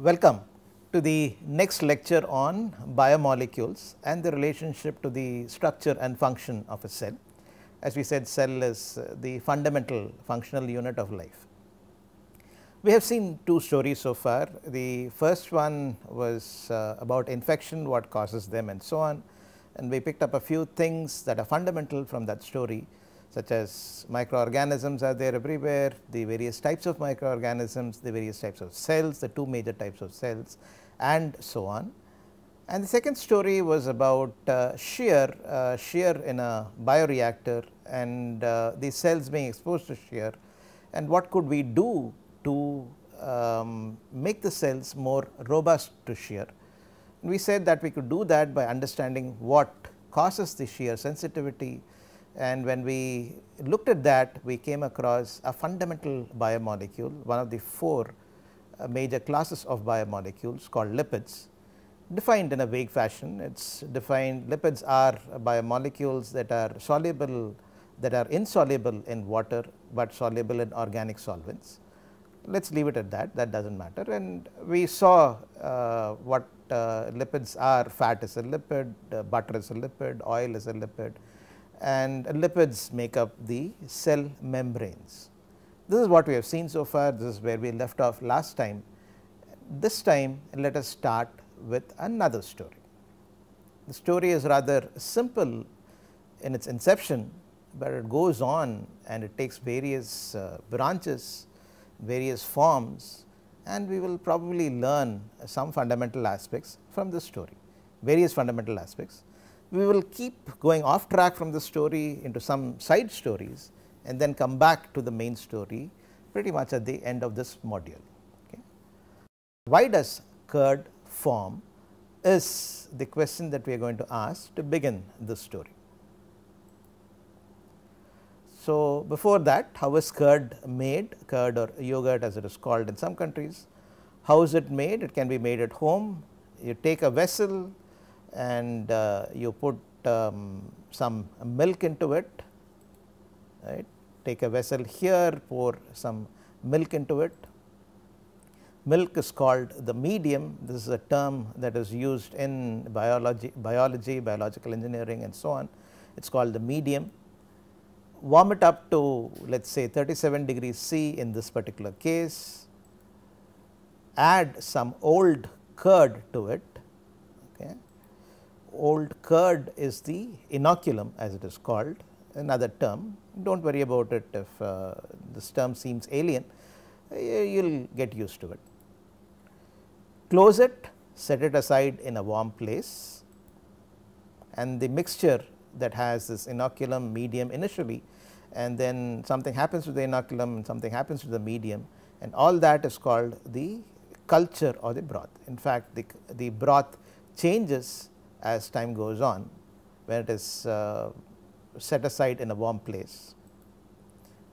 Welcome to the next lecture on biomolecules and the relationship to the structure and function of a cell. As we said cell is the fundamental functional unit of life. We have seen two stories so far. The first one was uh, about infection, what causes them and so on and we picked up a few things that are fundamental from that story such as microorganisms are there everywhere, the various types of microorganisms, the various types of cells, the two major types of cells and so on. And the second story was about uh, shear, uh, shear in a bioreactor and uh, the cells being exposed to shear and what could we do to um, make the cells more robust to shear. We said that we could do that by understanding what causes the shear sensitivity and when we looked at that we came across a fundamental biomolecule one of the four uh, major classes of biomolecules called lipids defined in a vague fashion. It is defined lipids are biomolecules that are soluble that are insoluble in water, but soluble in organic solvents. Let us leave it at that that does not matter and we saw uh, what uh, lipids are fat is a lipid, uh, butter is a lipid, oil is a lipid and lipids make up the cell membranes. This is what we have seen so far, this is where we left off last time. This time let us start with another story. The story is rather simple in its inception, but it goes on and it takes various uh, branches, various forms and we will probably learn some fundamental aspects from this story, various fundamental aspects we will keep going off track from the story into some side stories and then come back to the main story pretty much at the end of this module. Okay. Why does curd form is the question that we are going to ask to begin this story. So, before that how is curd made curd or yogurt as it is called in some countries. How is it made? It can be made at home. You take a vessel and uh, you put um, some milk into it right? Take a vessel here pour some milk into it. Milk is called the medium. This is a term that is used in biology biology biological engineering and so on. It's called the medium. Warm it up to let us say 37 degrees C in this particular case. Add some old curd to it okay old curd is the inoculum as it is called another term do not worry about it if uh, this term seems alien you will get used to it. Close it set it aside in a warm place and the mixture that has this inoculum medium initially and then something happens to the inoculum and something happens to the medium and all that is called the culture or the broth. In fact, the, the broth changes as time goes on when it is uh, set aside in a warm place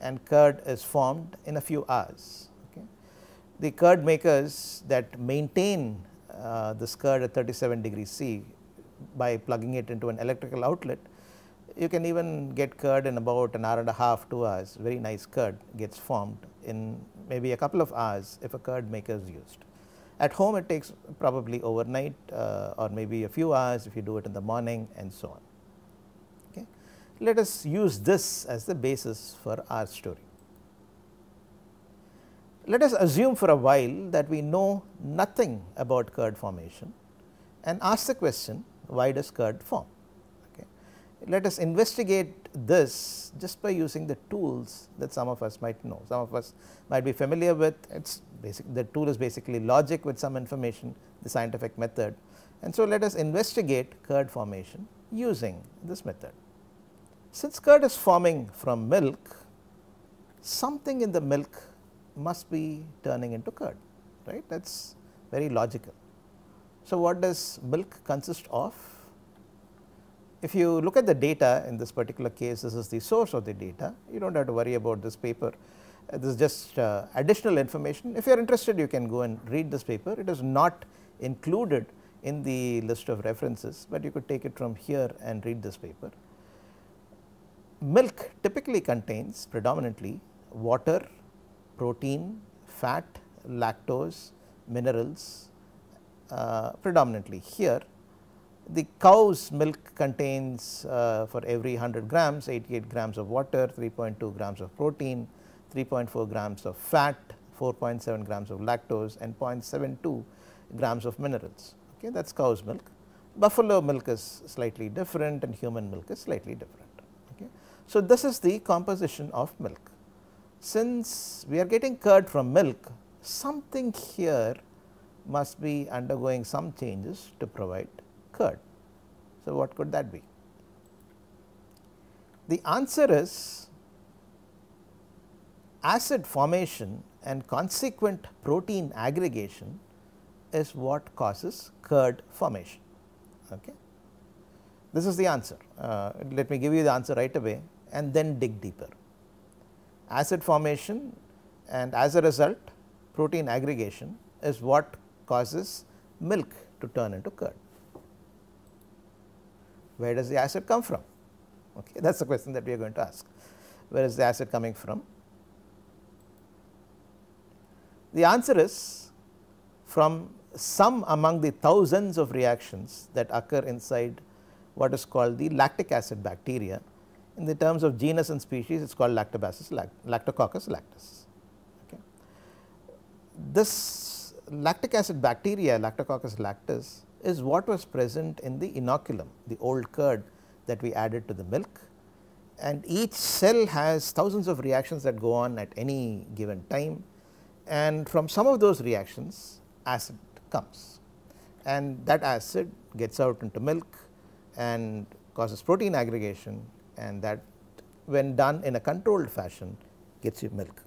and curd is formed in a few hours. Okay. The curd makers that maintain uh, this curd at 37 degrees C by plugging it into an electrical outlet, you can even get curd in about an hour and a half, 2 hours, very nice curd gets formed in maybe a couple of hours if a curd maker is used. At home it takes probably overnight uh, or maybe a few hours if you do it in the morning and so on. Okay. Let us use this as the basis for our story. Let us assume for a while that we know nothing about curd formation and ask the question why does curd form. Okay. Let us investigate this just by using the tools that some of us might know, some of us might be familiar with it is basic the tool is basically logic with some information the scientific method and so let us investigate curd formation using this method. Since curd is forming from milk something in the milk must be turning into curd right that is very logical. So, what does milk consist of? If you look at the data in this particular case this is the source of the data you do not have to worry about this paper this is just uh, additional information. If you are interested you can go and read this paper. It is not included in the list of references, but you could take it from here and read this paper. Milk typically contains predominantly water, protein, fat, lactose, minerals uh, predominantly here. The cow's milk contains uh, for every 100 grams 88 grams of water, 3.2 grams of protein, 3.4 grams of fat, 4.7 grams of lactose and 0.72 grams of minerals. Okay, that is cow's milk. Buffalo milk is slightly different and human milk is slightly different. Okay. So, this is the composition of milk. Since we are getting curd from milk, something here must be undergoing some changes to provide curd. So, what could that be? The answer is acid formation and consequent protein aggregation is what causes curd formation. Okay. This is the answer. Uh, let me give you the answer right away and then dig deeper. Acid formation and as a result protein aggregation is what causes milk to turn into curd. Where does the acid come from? Okay, that is the question that we are going to ask. Where is the acid coming from? The answer is from some among the thousands of reactions that occur inside what is called the lactic acid bacteria. In the terms of genus and species, it is called Lactobacillus lact Lactococcus lactis. Okay. This lactic acid bacteria, Lactococcus lactis, is what was present in the inoculum, the old curd that we added to the milk. And each cell has thousands of reactions that go on at any given time. And from some of those reactions, acid comes and that acid gets out into milk and causes protein aggregation and that when done in a controlled fashion gets you milk.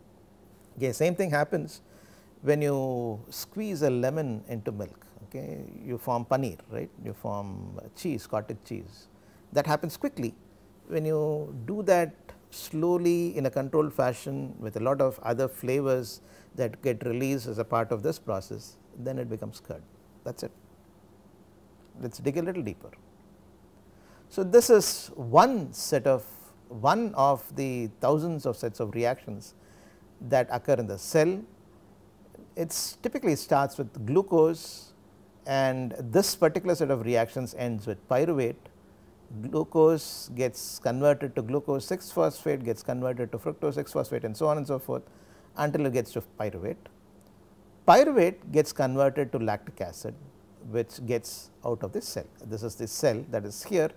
Okay, same thing happens when you squeeze a lemon into milk, okay, you form paneer, right, you form cheese, cottage cheese. That happens quickly. When you do that slowly in a controlled fashion with a lot of other flavors that get released as a part of this process, then it becomes curd that is it. Let us dig a little deeper. So, this is one set of one of the thousands of sets of reactions that occur in the cell. It typically starts with glucose and this particular set of reactions ends with pyruvate. Glucose gets converted to glucose 6 phosphate gets converted to fructose 6 phosphate and so on and so forth until it gets to pyruvate. Pyruvate gets converted to lactic acid which gets out of the cell. This is the cell that is here.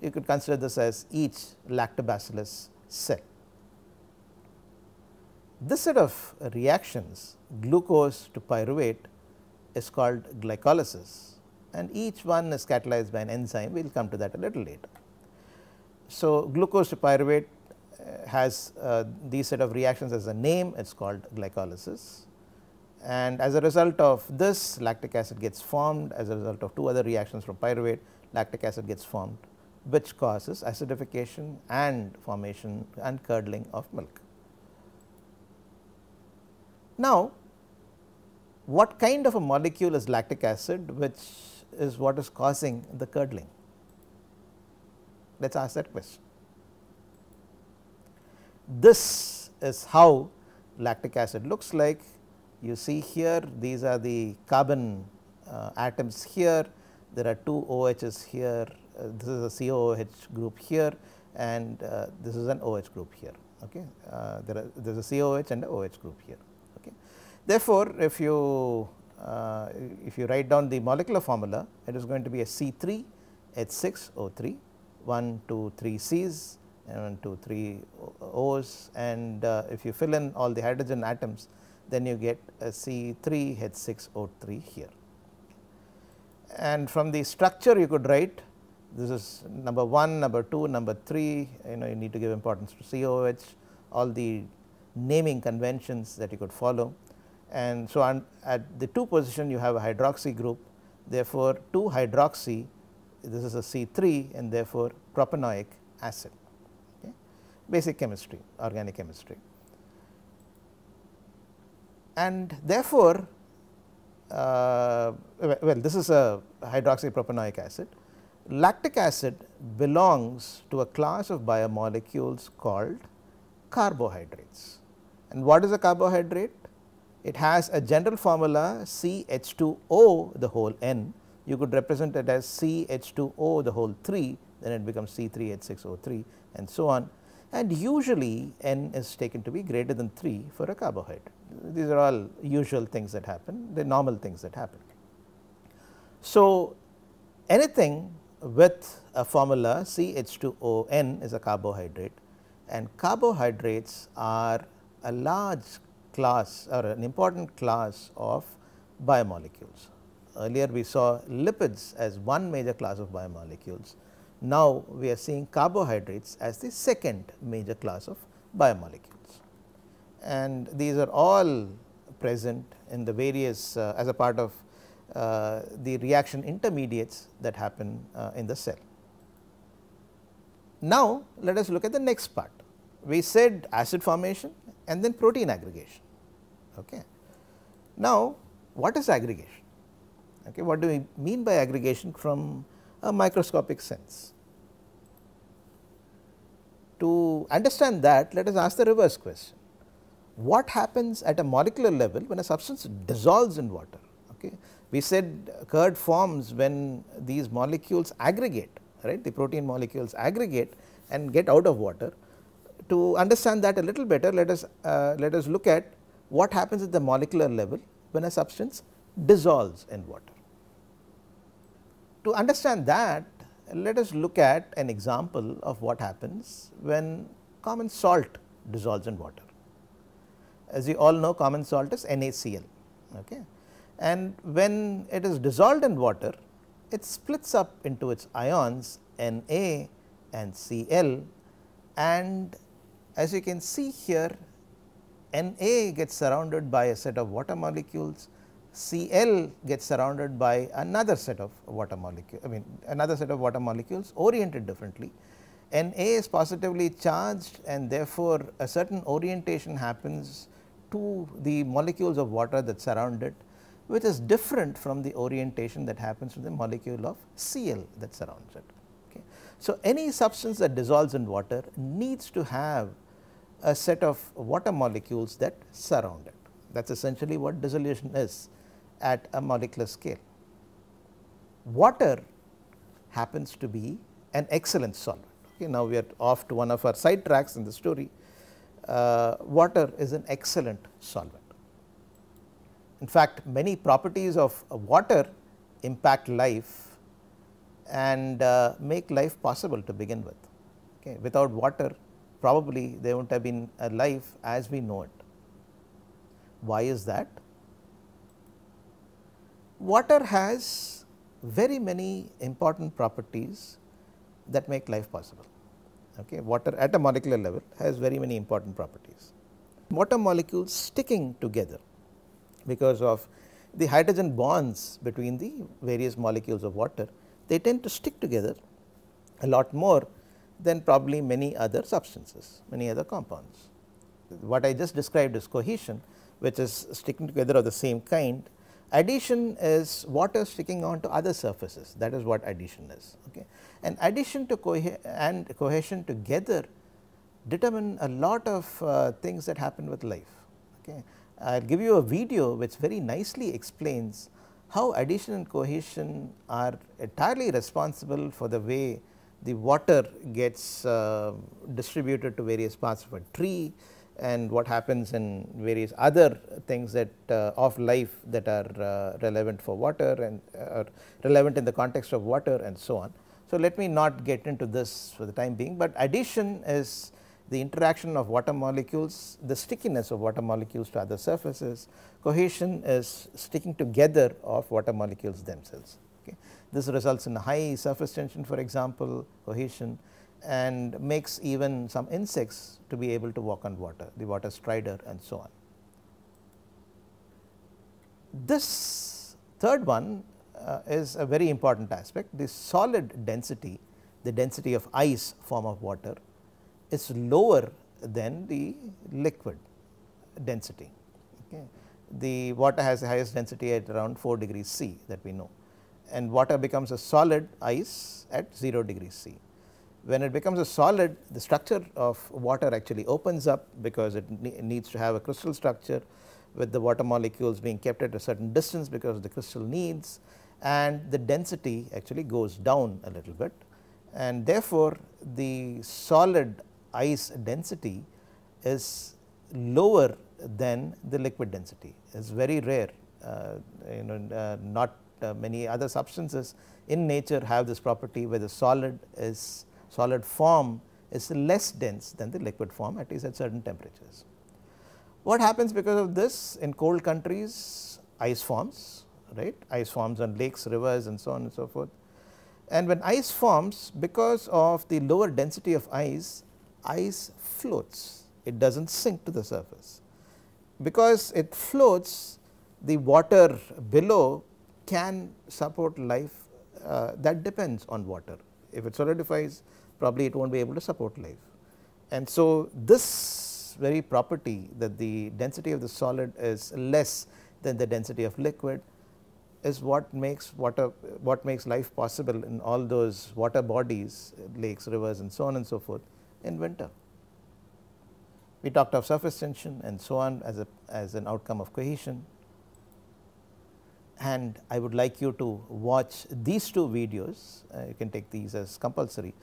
You could consider this as each lactobacillus cell. This set of reactions glucose to pyruvate is called glycolysis and each one is catalyzed by an enzyme. We will come to that a little later. So, glucose to pyruvate has uh, these set of reactions as a name, it is called glycolysis and as a result of this lactic acid gets formed as a result of two other reactions from pyruvate lactic acid gets formed which causes acidification and formation and curdling of milk. Now, what kind of a molecule is lactic acid which is what is causing the curdling? Let us ask that question. This is how lactic acid looks like you see here these are the carbon uh, atoms here, there are two OHs here, uh, this is a COOH group here and uh, this is an OH group here. Okay. Uh, there, are, there is a COH and a OH group here. Okay. Therefore, if you uh, if you write down the molecular formula, it is going to be a C3 H6O3, 1, 2, 3 C's 1, 2, 3 O's and uh, if you fill in all the hydrogen atoms, then you get a C3H6O3 here. And from the structure you could write this is number 1, number 2, number 3 you know you need to give importance to COH all the naming conventions that you could follow and so on at the 2 position you have a hydroxy group therefore 2 hydroxy this is a C3 and therefore propanoic acid. Basic chemistry organic chemistry and therefore, uh, well this is a hydroxypropanoic acid. Lactic acid belongs to a class of biomolecules called carbohydrates. And what is a carbohydrate? it has a general formula CH2O the whole n. You could represent it as CH2O the whole 3, then it becomes C3H6O3 and so on. And usually n is taken to be greater than 3 for a carbohydrate. These are all usual things that happen, the normal things that happen. So, anything with a formula CH2ON is a carbohydrate and carbohydrates are a large class or an important class of biomolecules. Earlier we saw lipids as one major class of biomolecules. Now we are seeing carbohydrates as the second major class of biomolecules. And these are all present in the various uh, as a part of uh, the reaction intermediates that happen uh, in the cell. Now let us look at the next part. We said acid formation and then protein aggregation. Okay. Now, what is aggregation? Okay, what do we mean by aggregation from a microscopic sense? To understand that, let us ask the reverse question. What happens at a molecular level when a substance dissolves in water? Okay. We said curd forms when these molecules aggregate, right, the protein molecules aggregate and get out of water. To understand that a little better, let us, uh, let us look at what happens at the molecular level when a substance dissolves in water. To understand that, let us look at an example of what happens when common salt dissolves in water. As you all know common salt is NaCl okay. and when it is dissolved in water it splits up into its ions Na and Cl and as you can see here Na gets surrounded by a set of water molecules, Cl gets surrounded by another set of water molecules, I mean another set of water molecules oriented differently. Na is positively charged and therefore, a certain orientation happens to the molecules of water that surround it which is different from the orientation that happens to the molecule of Cl that surrounds it. Okay. So, any substance that dissolves in water needs to have a set of water molecules that surround it. That is essentially what dissolution is at a molecular scale. Water happens to be an excellent solvent. Okay, now, we are off to one of our side tracks in the story. Uh, water is an excellent solvent. In fact, many properties of water impact life and uh, make life possible to begin with. Okay. Without water, probably there would not have been a life as we know it. Why is that? Water has very many important properties that make life possible. Okay. Water at a molecular level has very many important properties. Water molecules sticking together because of the hydrogen bonds between the various molecules of water, they tend to stick together a lot more than probably many other substances, many other compounds. What I just described is cohesion which is sticking together of the same kind. Adhesion is water sticking on to other surfaces that is what adhesion is. Okay. And adhesion to cohe and cohesion together determine a lot of uh, things that happen with life. Okay. I will give you a video which very nicely explains how adhesion and cohesion are entirely responsible for the way the water gets uh, distributed to various parts of a tree and what happens in various other things that uh, of life that are uh, relevant for water and uh, relevant in the context of water and so on. So, let me not get into this for the time being, but adhesion is the interaction of water molecules, the stickiness of water molecules to other surfaces, cohesion is sticking together of water molecules themselves. Okay. This results in high surface tension for example, cohesion and makes even some insects to be able to walk on water, the water strider and so on. This third one uh, is a very important aspect, the solid density, the density of ice form of water is lower than the liquid density. Okay. The water has the highest density at around 4 degrees C that we know and water becomes a solid ice at 0 degrees C. When it becomes a solid the structure of water actually opens up because it ne needs to have a crystal structure with the water molecules being kept at a certain distance because of the crystal needs and the density actually goes down a little bit and therefore, the solid ice density is lower than the liquid density. It is very rare, uh, you know, uh, not uh, many other substances in nature have this property where the solid is solid form is less dense than the liquid form at least at certain temperatures. What happens because of this in cold countries? Ice forms right? Ice forms on lakes rivers and so on and so forth. And when ice forms because of the lower density of ice ice floats. It does not sink to the surface. Because it floats the water below can support life uh, that depends on water. If it solidifies probably it not be able to support life. And so, this very property that the density of the solid is less than the density of liquid is what makes water what makes life possible in all those water bodies lakes rivers and so on and so forth in winter. We talked of surface tension and so on as a as an outcome of cohesion and I would like you to watch these two videos, uh, you can take these as compulsory,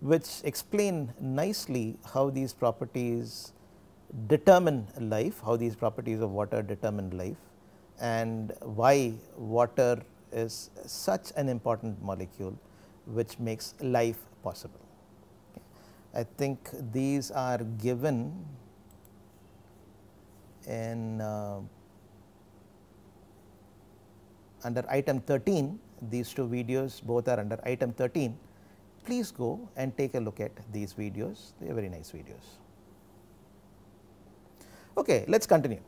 which explain nicely how these properties determine life, how these properties of water determine life and why water is such an important molecule which makes life possible. Okay. I think these are given in uh, under item 13 these two videos both are under item 13 please go and take a look at these videos they are very nice videos. Okay, let us continue.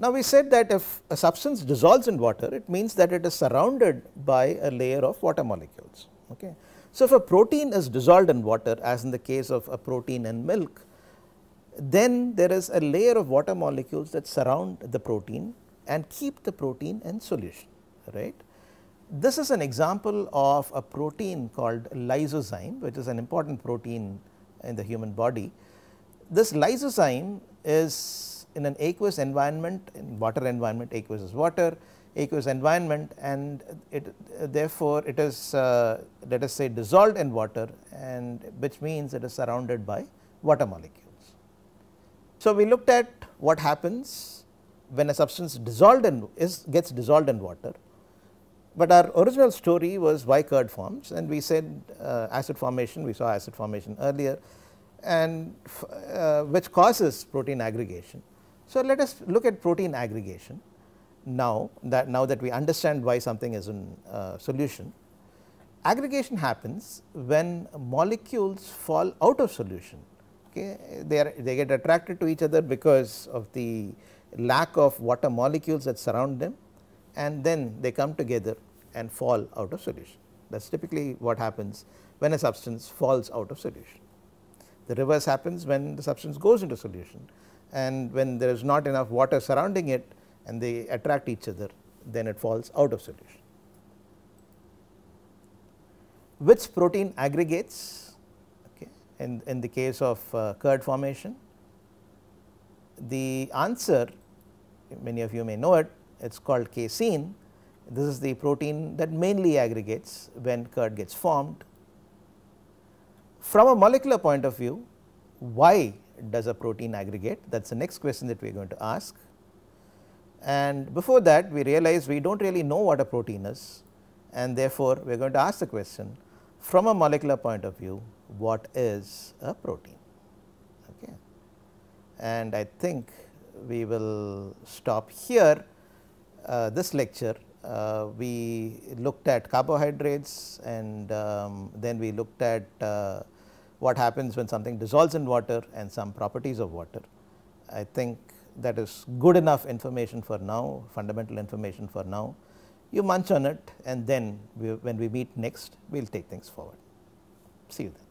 Now, we said that if a substance dissolves in water it means that it is surrounded by a layer of water molecules. Okay. So, if a protein is dissolved in water as in the case of a protein in milk then there is a layer of water molecules that surround the protein and keep the protein in solution right. This is an example of a protein called lysozyme which is an important protein in the human body. This lysozyme is in an aqueous environment in water environment aqueous is water aqueous environment and it therefore, it is uh, let us say dissolved in water and which means it is surrounded by water molecules. So, we looked at what happens when a substance dissolved in is gets dissolved in water. But our original story was why curd forms and we said uh, acid formation we saw acid formation earlier and uh, which causes protein aggregation. So, let us look at protein aggregation now that now that we understand why something is in uh, solution. Aggregation happens when molecules fall out of solution okay they are they get attracted to each other because of the lack of water molecules that surround them and then they come together and fall out of solution. That is typically what happens when a substance falls out of solution. The reverse happens when the substance goes into solution and when there is not enough water surrounding it and they attract each other then it falls out of solution. Which protein aggregates okay, in, in the case of uh, curd formation? The answer many of you may know it, it is called casein. This is the protein that mainly aggregates when curd gets formed. From a molecular point of view, why does a protein aggregate? That is the next question that we are going to ask. And before that, we realize we do not really know what a protein is and therefore, we are going to ask the question from a molecular point of view, what is a protein? Okay. And I think we will stop here uh, this lecture. Uh, we looked at carbohydrates and um, then we looked at uh, what happens when something dissolves in water and some properties of water. I think that is good enough information for now, fundamental information for now. You munch on it and then we, when we meet next, we will take things forward. See you then.